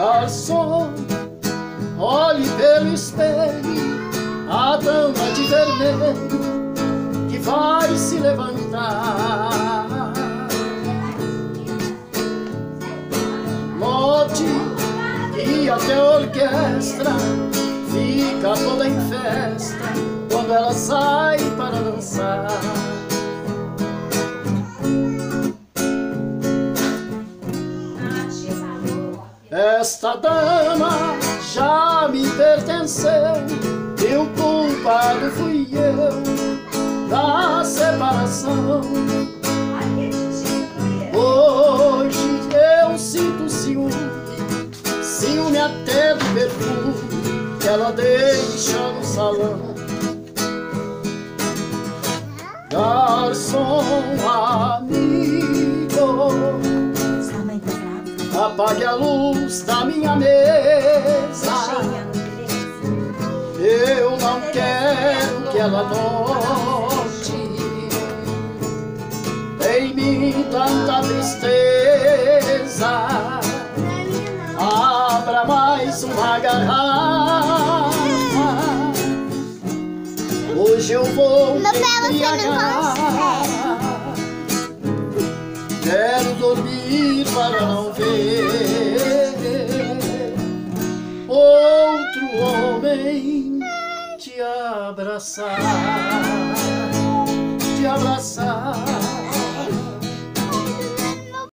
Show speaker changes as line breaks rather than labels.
Garçom, olhe pelo espelho a dama de vermelho que vai se levantar. Note que até a orquestra fica toda em festa quando ela sai para dançar. Esta dama já me pertenceu e o culpado fui eu da separação. Hoje eu sinto ciúme, ciúme até do perfume que ela deixa no salão. Garçom amigo Apague a luz da minha mesa. Eu não quero que ela note em mim tanta tristeza. Abra mais uma garrafa. Hoje eu vou me embriagar. Quero dormir para não ver outro homem te abraçar, te abraçar.